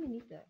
beneath it.